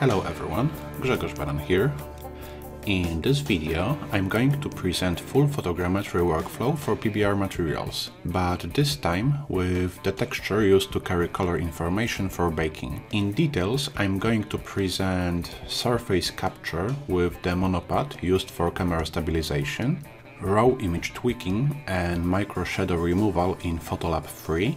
Hello everyone, Grzegorz Baran here. In this video I'm going to present full photogrammetry workflow for PBR materials, but this time with the texture used to carry color information for baking. In details I'm going to present surface capture with the monopod used for camera stabilization, raw image tweaking and micro shadow removal in Photolab 3,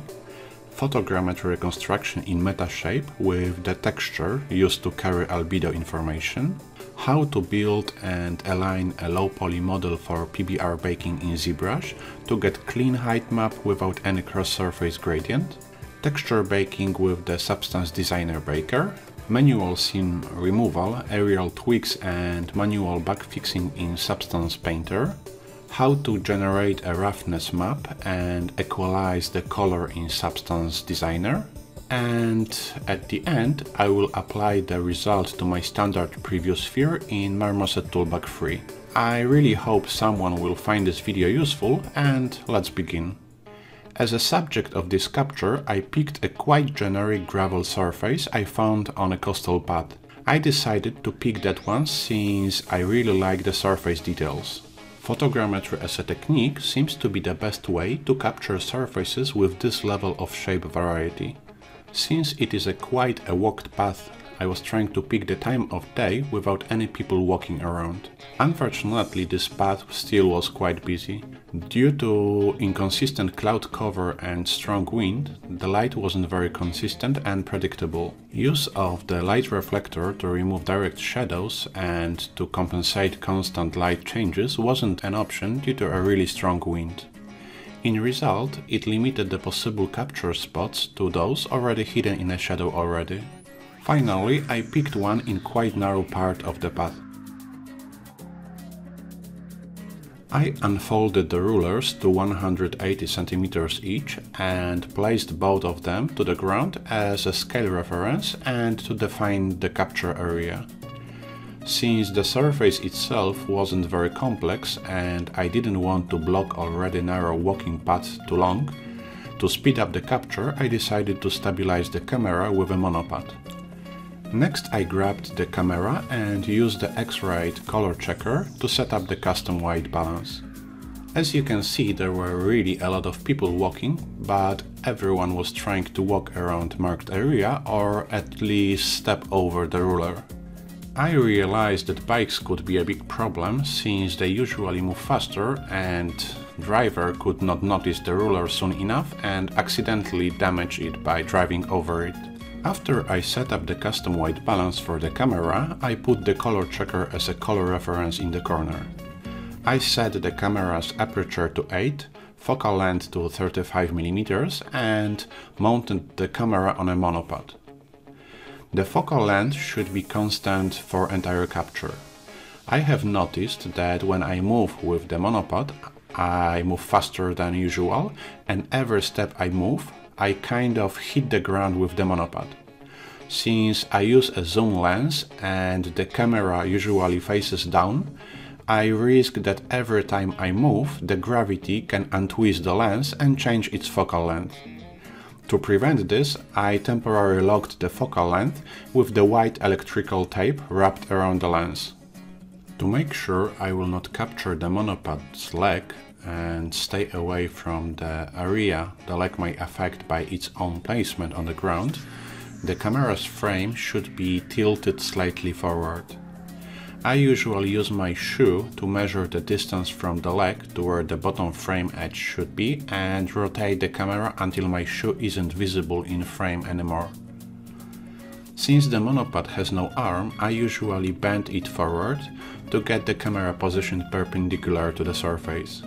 photogrammetry reconstruction in Metashape with the texture used to carry albedo information, how to build and align a low poly model for PBR baking in ZBrush to get clean height map without any cross-surface gradient, texture baking with the Substance Designer Baker, manual seam removal, aerial tweaks and manual bug fixing in Substance Painter, how to generate a roughness map and equalize the color in Substance Designer. And at the end, I will apply the result to my standard preview sphere in Marmoset Toolbag 3. I really hope someone will find this video useful and let's begin. As a subject of this capture, I picked a quite generic gravel surface I found on a coastal path. I decided to pick that one since I really like the surface details. Photogrammetry as a technique seems to be the best way to capture surfaces with this level of shape variety. Since it is a quite a walked path, I was trying to pick the time of day without any people walking around. Unfortunately, this path still was quite busy. Due to inconsistent cloud cover and strong wind, the light wasn't very consistent and predictable. Use of the light reflector to remove direct shadows and to compensate constant light changes wasn't an option due to a really strong wind. In result, it limited the possible capture spots to those already hidden in a shadow already. Finally, I picked one in quite narrow part of the path. I unfolded the rulers to 180 centimeters each and placed both of them to the ground as a scale reference and to define the capture area. Since the surface itself wasn't very complex and I didn't want to block already narrow walking paths too long, to speed up the capture I decided to stabilize the camera with a monopod. Next I grabbed the camera and used the X-Rite color checker to set up the custom white balance. As you can see there were really a lot of people walking, but everyone was trying to walk around marked area or at least step over the ruler. I realized that bikes could be a big problem since they usually move faster and driver could not notice the ruler soon enough and accidentally damage it by driving over it. After I set up the custom white balance for the camera, I put the color checker as a color reference in the corner. I set the camera's aperture to 8, focal length to 35mm and mounted the camera on a monopod. The focal length should be constant for entire capture. I have noticed that when I move with the monopod, I move faster than usual and every step I move, I kind of hit the ground with the monopod. Since I use a zoom lens and the camera usually faces down, I risk that every time I move, the gravity can untwist the lens and change its focal length. To prevent this, I temporarily locked the focal length with the white electrical tape wrapped around the lens. To make sure I will not capture the monopod's leg, and stay away from the area the leg may affect by its own placement on the ground, the camera's frame should be tilted slightly forward. I usually use my shoe to measure the distance from the leg to where the bottom frame edge should be and rotate the camera until my shoe isn't visible in frame anymore. Since the monopod has no arm, I usually bend it forward to get the camera positioned perpendicular to the surface.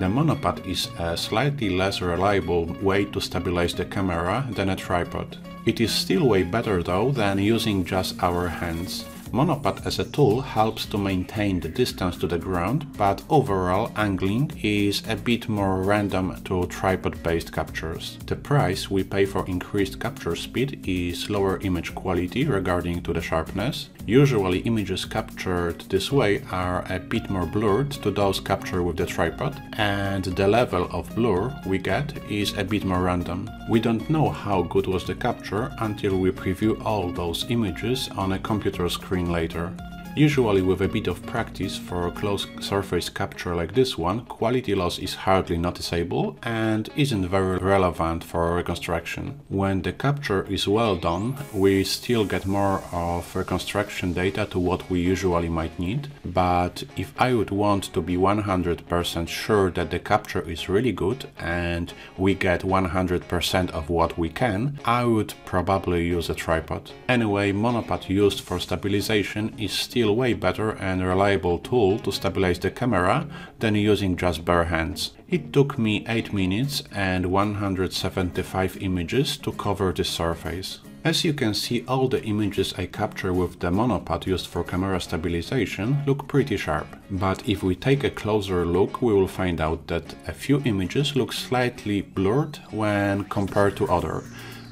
The monopod is a slightly less reliable way to stabilize the camera than a tripod. It is still way better though than using just our hands. Monopod as a tool helps to maintain the distance to the ground, but overall angling is a bit more random to tripod-based captures. The price we pay for increased capture speed is lower image quality regarding to the sharpness. Usually images captured this way are a bit more blurred to those captured with the tripod, and the level of blur we get is a bit more random. We don't know how good was the capture until we preview all those images on a computer screen later. Usually with a bit of practice for a close surface capture like this one, quality loss is hardly noticeable and isn't very relevant for reconstruction. When the capture is well done, we still get more of reconstruction data to what we usually might need, but if I would want to be 100% sure that the capture is really good and we get 100% of what we can, I would probably use a tripod. Anyway, monopod used for stabilization is still way better and reliable tool to stabilize the camera than using just bare hands. It took me 8 minutes and 175 images to cover the surface. As you can see, all the images I capture with the monopod used for camera stabilization look pretty sharp. But if we take a closer look, we will find out that a few images look slightly blurred when compared to other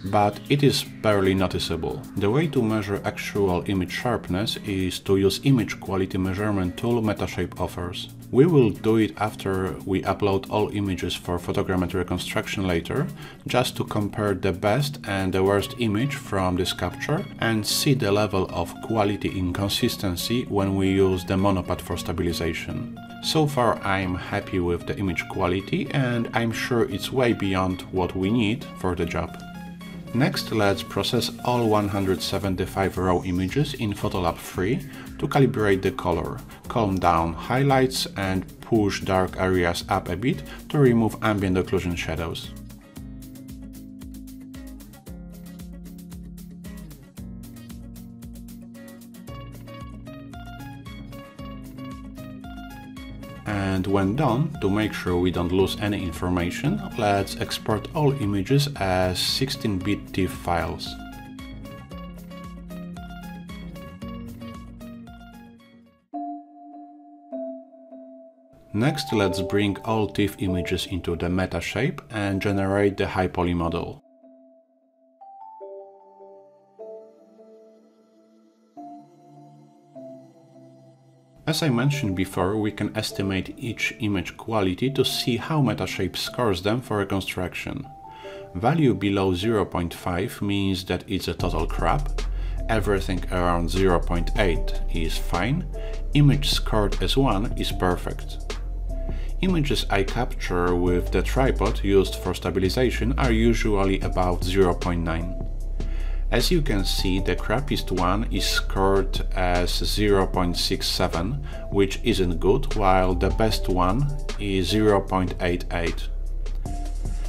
but it is barely noticeable. The way to measure actual image sharpness is to use image quality measurement tool Metashape offers. We will do it after we upload all images for photogrammetry reconstruction later, just to compare the best and the worst image from this capture and see the level of quality inconsistency when we use the monopod for stabilization. So far I'm happy with the image quality and I'm sure it's way beyond what we need for the job. Next, let's process all 175 raw images in Photolab 3 to calibrate the color, calm down highlights and push dark areas up a bit to remove ambient occlusion shadows. And when done, to make sure we don't lose any information, let's export all images as 16-bit TIFF files. Next, let's bring all TIFF images into the Metashape and generate the high poly model. As I mentioned before, we can estimate each image quality to see how Metashape scores them for reconstruction. Value below 0.5 means that it's a total crap, everything around 0.8 is fine, image scored as 1 is perfect. Images I capture with the tripod used for stabilization are usually about 0.9. As you can see, the crappiest one is scored as 0.67, which isn't good, while the best one is 0.88.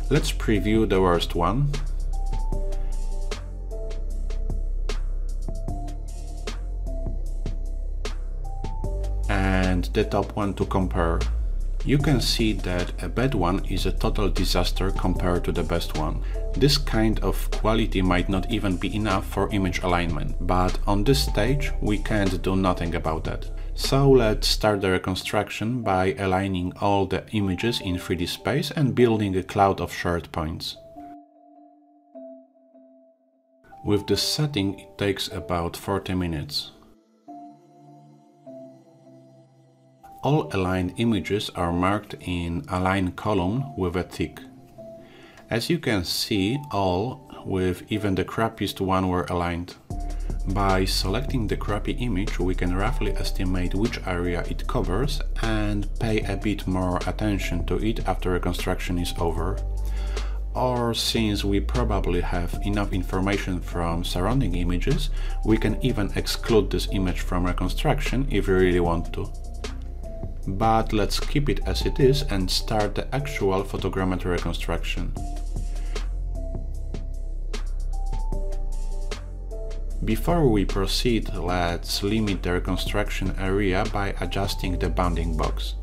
Let's preview the worst one. And the top one to compare. You can see that a bad one is a total disaster compared to the best one. This kind of quality might not even be enough for image alignment, but on this stage we can't do nothing about that. So let's start the reconstruction by aligning all the images in 3D space and building a cloud of shared points. With this setting it takes about 40 minutes. All aligned images are marked in align column with a tick. As you can see, all, with even the crappiest one were aligned. By selecting the crappy image, we can roughly estimate which area it covers and pay a bit more attention to it after reconstruction is over. Or since we probably have enough information from surrounding images, we can even exclude this image from reconstruction if we really want to but let's keep it as it is and start the actual photogrammetry reconstruction. Before we proceed, let's limit the reconstruction area by adjusting the bounding box.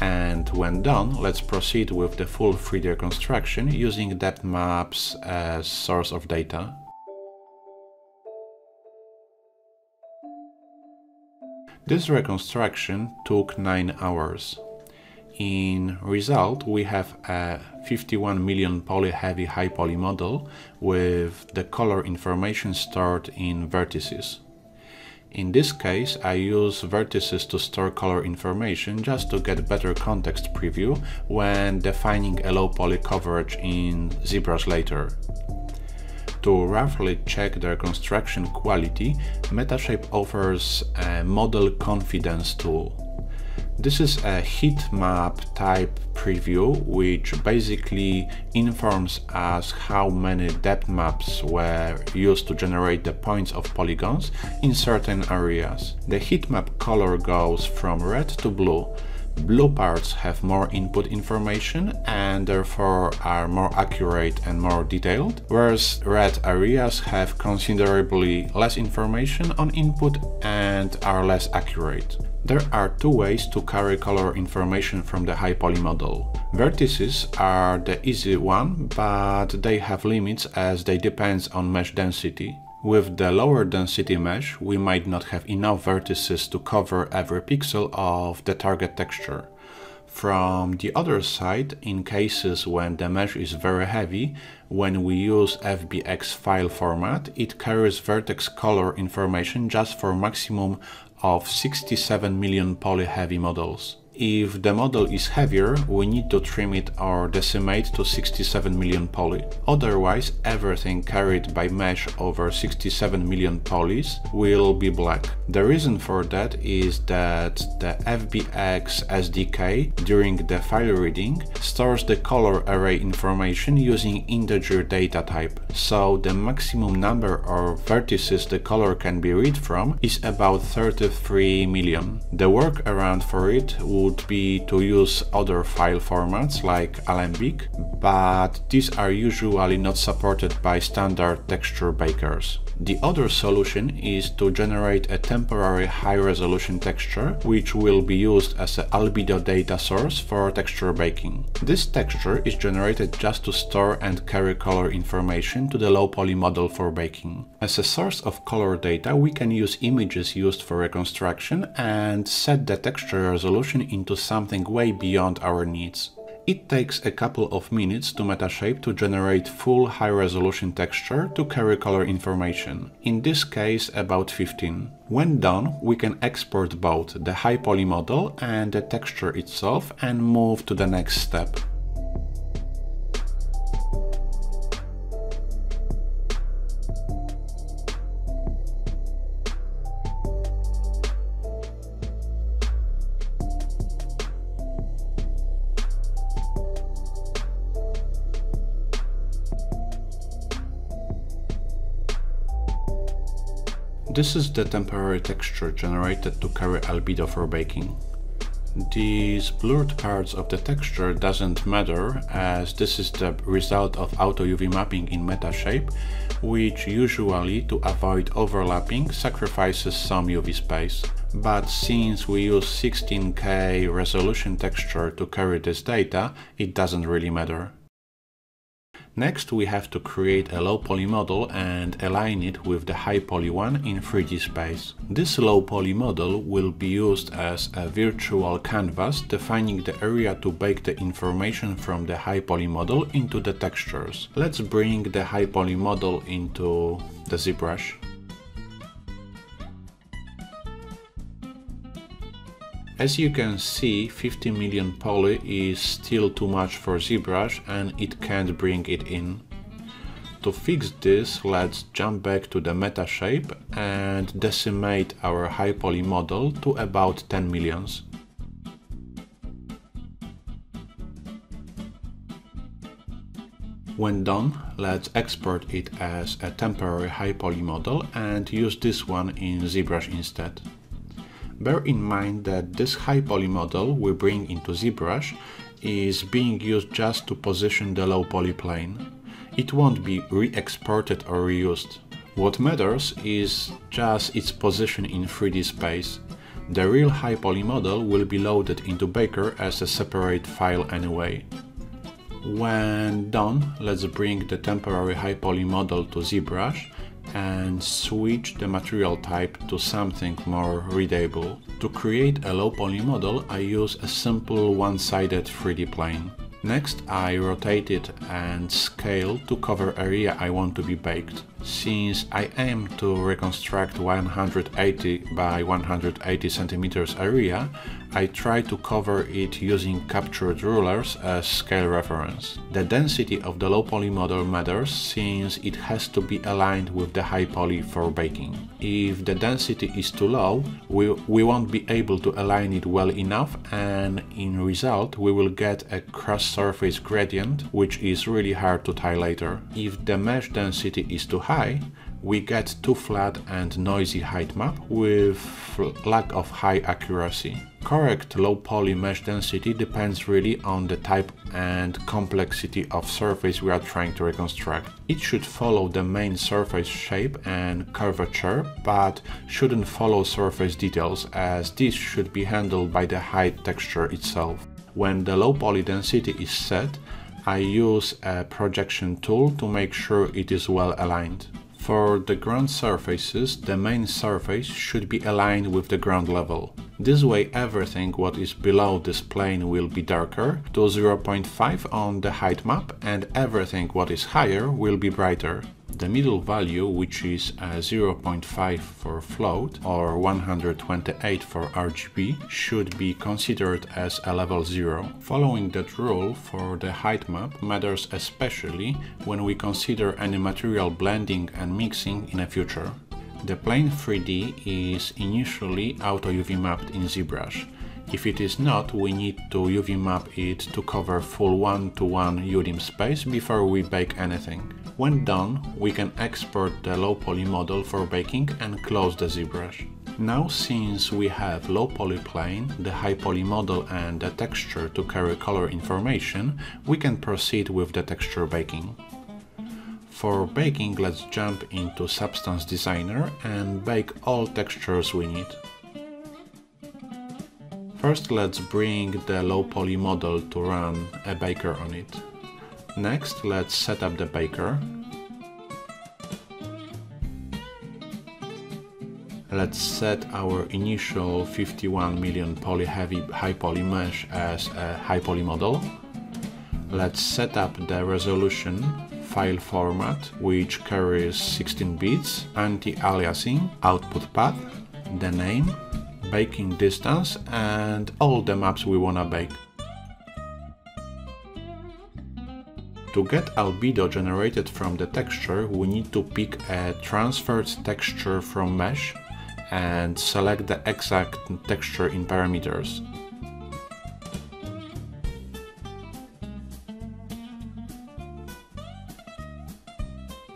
And when done, let's proceed with the full 3D reconstruction using depth maps as source of data. This reconstruction took 9 hours. In result, we have a 51 million poly heavy high poly model with the color information stored in vertices. In this case, I use vertices to store color information just to get better context preview when defining a low poly coverage in ZBrush later. To roughly check their construction quality, Metashape offers a model confidence tool. This is a heat map type preview which basically informs us how many depth maps were used to generate the points of polygons in certain areas. The heat map color goes from red to blue. Blue parts have more input information and therefore are more accurate and more detailed, whereas red areas have considerably less information on input and are less accurate. There are two ways to carry color information from the high poly model. Vertices are the easy one, but they have limits as they depend on mesh density. With the lower density mesh, we might not have enough vertices to cover every pixel of the target texture. From the other side, in cases when the mesh is very heavy, when we use FBX file format, it carries vertex color information just for maximum of 67 million poly-heavy models. If the model is heavier, we need to trim it or decimate to 67 million poly. Otherwise, everything carried by mesh over 67 million polys will be black. The reason for that is that the FBX SDK during the file reading stores the color array information using integer data type. So the maximum number of vertices the color can be read from is about 33 million. The workaround for it would would be to use other file formats like Alembic, but these are usually not supported by standard texture bakers. The other solution is to generate a temporary high-resolution texture, which will be used as an albedo data source for texture baking. This texture is generated just to store and carry color information to the low-poly model for baking. As a source of color data, we can use images used for reconstruction and set the texture resolution into something way beyond our needs. It takes a couple of minutes to Metashape to generate full high-resolution texture to carry color information, in this case about 15. When done, we can export both the high poly model and the texture itself and move to the next step. This is the temporary texture generated to carry albedo for baking. These blurred parts of the texture doesn't matter as this is the result of auto UV mapping in Metashape, which usually to avoid overlapping sacrifices some UV space. But since we use 16K resolution texture to carry this data, it doesn't really matter. Next we have to create a low poly model and align it with the high poly one in 3D space. This low poly model will be used as a virtual canvas defining the area to bake the information from the high poly model into the textures. Let's bring the high poly model into the ZBrush. As you can see, 50 million poly is still too much for ZBrush and it can't bring it in. To fix this, let's jump back to the Metashape and decimate our high poly model to about 10 millions. When done, let's export it as a temporary high poly model and use this one in ZBrush instead. Bear in mind that this high poly model we bring into ZBrush is being used just to position the low poly plane. It won't be re-exported or reused. What matters is just its position in 3D space. The real high poly model will be loaded into Baker as a separate file anyway. When done, let's bring the temporary high poly model to ZBrush and switch the material type to something more readable. To create a low poly model, I use a simple one-sided 3D plane. Next, I rotate it and scale to cover area I want to be baked. Since I aim to reconstruct 180 by 180 centimeters area, I try to cover it using captured rulers as scale reference. The density of the low poly model matters since it has to be aligned with the high poly for baking. If the density is too low, we, we won't be able to align it well enough and in result we will get a cross surface gradient which is really hard to tie later. If the mesh density is too high, we get too flat and noisy height map with lack of high accuracy. Correct low poly mesh density depends really on the type and complexity of surface we are trying to reconstruct. It should follow the main surface shape and curvature, but shouldn't follow surface details as this should be handled by the height texture itself. When the low poly density is set, I use a projection tool to make sure it is well aligned. For the ground surfaces, the main surface should be aligned with the ground level. This way everything what is below this plane will be darker to 0.5 on the height map and everything what is higher will be brighter. The middle value, which is uh, 0.5 for float or 128 for RGB, should be considered as a level 0. Following that rule for the height map matters especially when we consider any material blending and mixing in the future. The plane 3D is initially auto UV mapped in ZBrush. If it is not, we need to UV map it to cover full one-to-one -one UDIM space before we bake anything. When done, we can export the low poly model for baking and close the ZBrush. Now since we have low poly plane, the high poly model and the texture to carry color information, we can proceed with the texture baking. For baking, let's jump into Substance Designer and bake all textures we need. First let's bring the low poly model to run a baker on it. Next, let's set up the baker. Let's set our initial 51 million poly heavy high poly mesh as a high poly model. Let's set up the resolution file format which carries 16 bits, anti-aliasing, output path, the name, baking distance and all the maps we wanna bake. To get albedo generated from the texture, we need to pick a transferred texture from mesh and select the exact texture in parameters.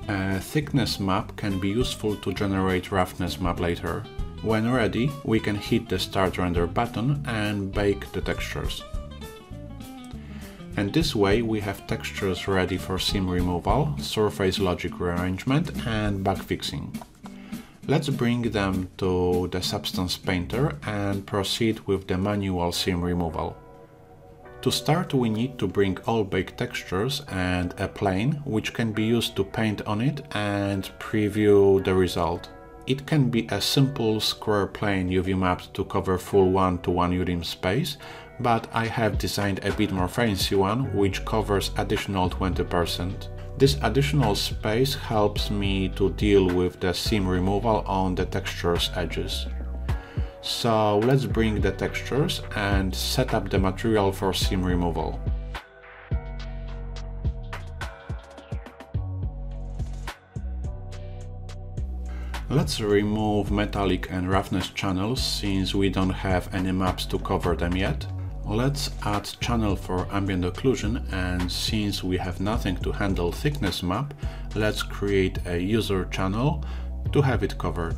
A thickness map can be useful to generate roughness map later. When ready, we can hit the start render button and bake the textures and this way we have textures ready for seam removal, surface logic rearrangement and bug fixing. Let's bring them to the Substance Painter and proceed with the manual seam removal. To start we need to bring all baked textures and a plane which can be used to paint on it and preview the result. It can be a simple square plane UV mapped to cover full one-to-one -one UDIM space but I have designed a bit more fancy one which covers additional 20%. This additional space helps me to deal with the seam removal on the texture's edges. So let's bring the textures and set up the material for seam removal. Let's remove metallic and roughness channels since we don't have any maps to cover them yet. Let's add channel for ambient occlusion and since we have nothing to handle thickness map, let's create a user channel to have it covered.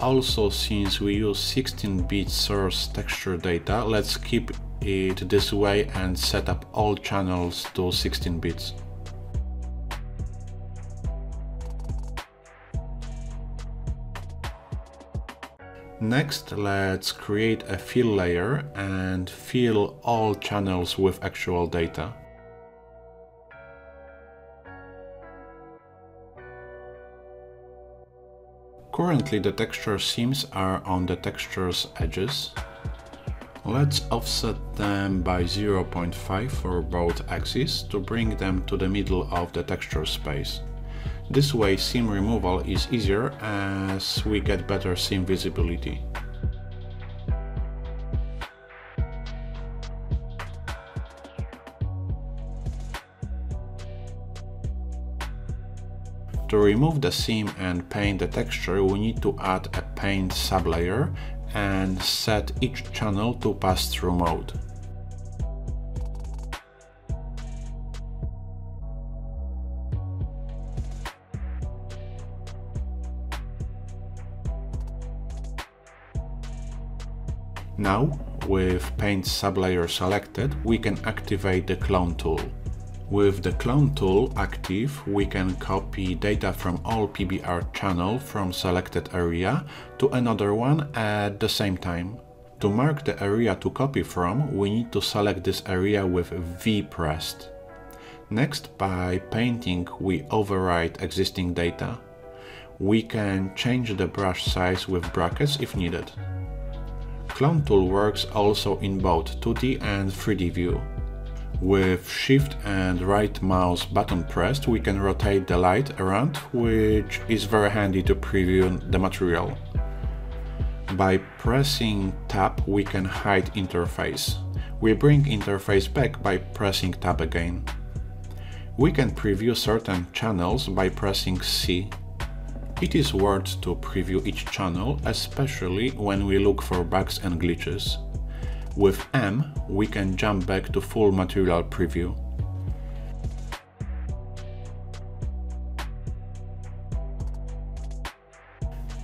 Also, since we use 16-bit source texture data, let's keep it this way and set up all channels to 16 bits. Next, let's create a fill layer and fill all channels with actual data. Currently the texture seams are on the texture's edges. Let's offset them by 0.5 for both axes to bring them to the middle of the texture space. This way seam removal is easier as we get better seam visibility. To remove the seam and paint the texture, we need to add a paint sublayer and set each channel to pass-through mode. Now, with Paint sublayer selected, we can activate the Clone tool. With the clone tool active, we can copy data from all PBR channel from selected area to another one at the same time. To mark the area to copy from, we need to select this area with V pressed. Next, by painting, we overwrite existing data. We can change the brush size with brackets if needed. Clone tool works also in both 2D and 3D view. With shift and right mouse button pressed, we can rotate the light around, which is very handy to preview the material. By pressing tab, we can hide interface. We bring interface back by pressing tab again. We can preview certain channels by pressing C. It is worth to preview each channel, especially when we look for bugs and glitches. With M, we can jump back to full material preview.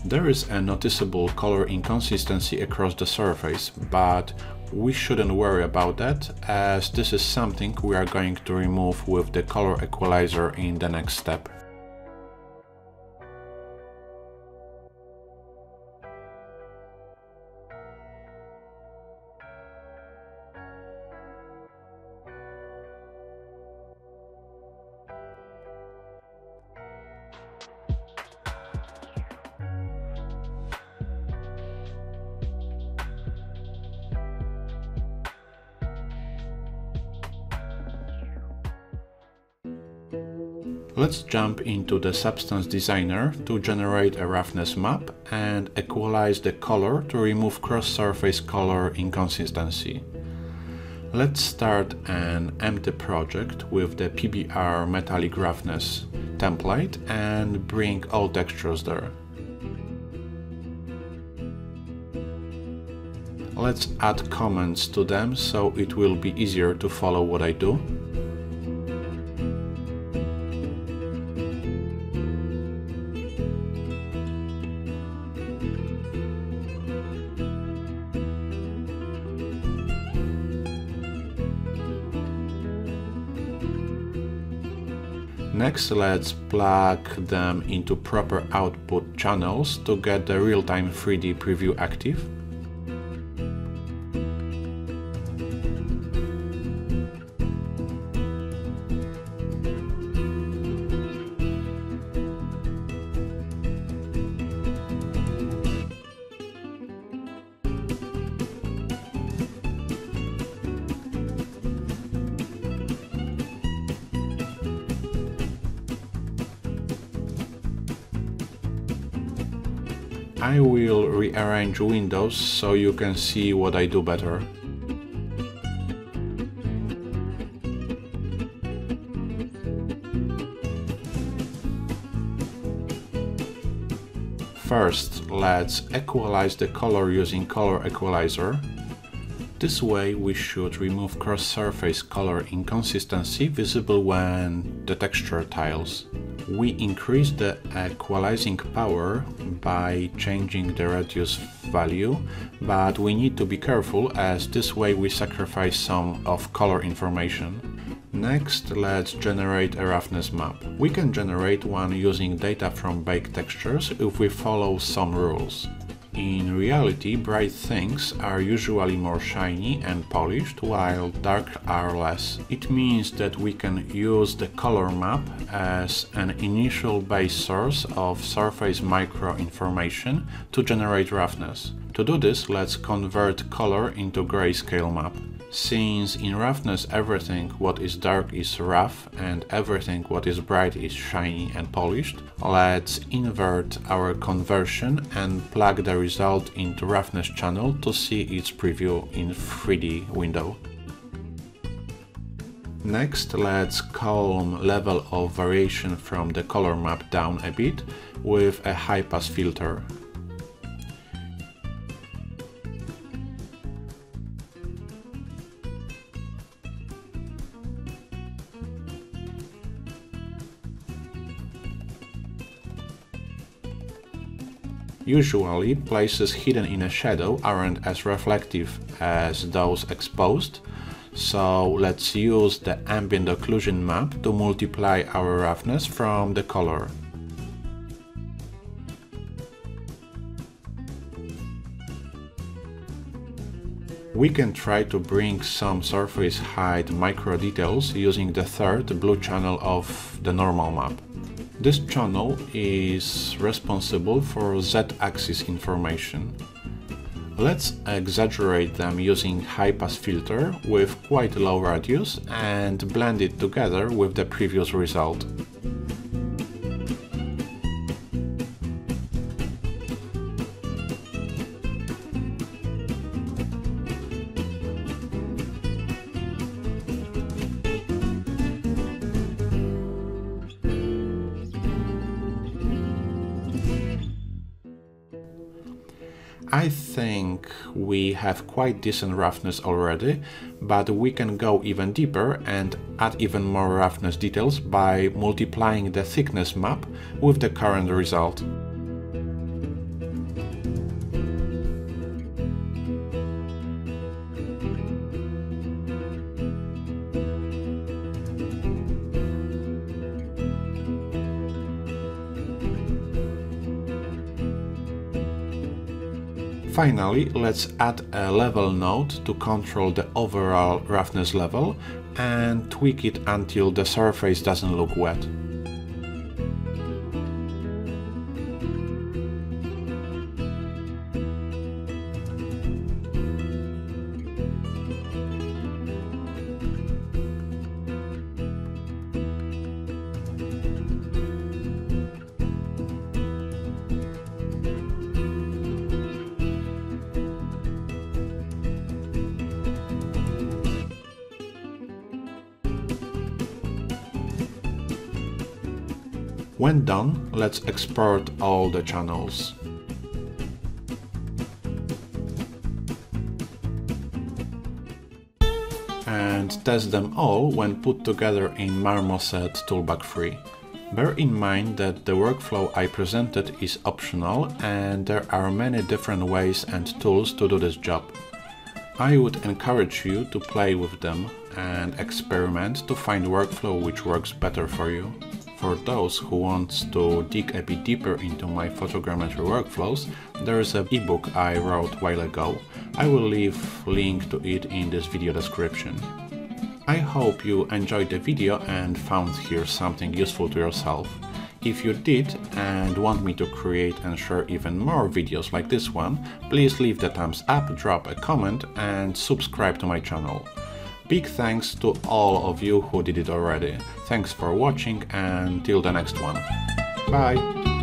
There is a noticeable color inconsistency across the surface, but we shouldn't worry about that, as this is something we are going to remove with the color equalizer in the next step. Let's jump into the Substance Designer to generate a roughness map and equalize the color to remove cross-surface color inconsistency. Let's start an empty project with the PBR metallic roughness template and bring all textures there. Let's add comments to them so it will be easier to follow what I do. Next, let's plug them into proper output channels to get the real-time 3D preview active. Rearrange windows so you can see what I do better. First, let's equalize the color using color equalizer. This way we should remove cross-surface color inconsistency visible when the texture tiles we increase the equalizing power by changing the radius value, but we need to be careful as this way we sacrifice some of color information. Next, let's generate a roughness map. We can generate one using data from baked textures if we follow some rules. In reality, bright things are usually more shiny and polished, while dark are less. It means that we can use the color map as an initial base source of surface micro information to generate roughness. To do this, let's convert color into grayscale map. Since in roughness everything what is dark is rough and everything what is bright is shiny and polished, let's invert our conversion and plug the result into roughness channel to see its preview in 3D window. Next, let's calm level of variation from the color map down a bit with a high pass filter. Usually, places hidden in a shadow aren't as reflective as those exposed, so let's use the ambient occlusion map to multiply our roughness from the color. We can try to bring some surface height micro details using the third blue channel of the normal map. This channel is responsible for z-axis information. Let's exaggerate them using high-pass filter with quite low radius and blend it together with the previous result. Have quite decent roughness already, but we can go even deeper and add even more roughness details by multiplying the thickness map with the current result. Finally, let's add a level node to control the overall roughness level and tweak it until the surface doesn't look wet. When done, let's export all the channels. And test them all when put together in Marmoset Toolbag 3. Bear in mind that the workflow I presented is optional and there are many different ways and tools to do this job. I would encourage you to play with them and experiment to find workflow which works better for you. For those who want to dig a bit deeper into my photogrammetry workflows, there is an ebook I wrote while ago. I will leave link to it in this video description. I hope you enjoyed the video and found here something useful to yourself. If you did and want me to create and share even more videos like this one, please leave the thumbs up, drop a comment and subscribe to my channel. Big thanks to all of you who did it already. Thanks for watching and till the next one. Bye!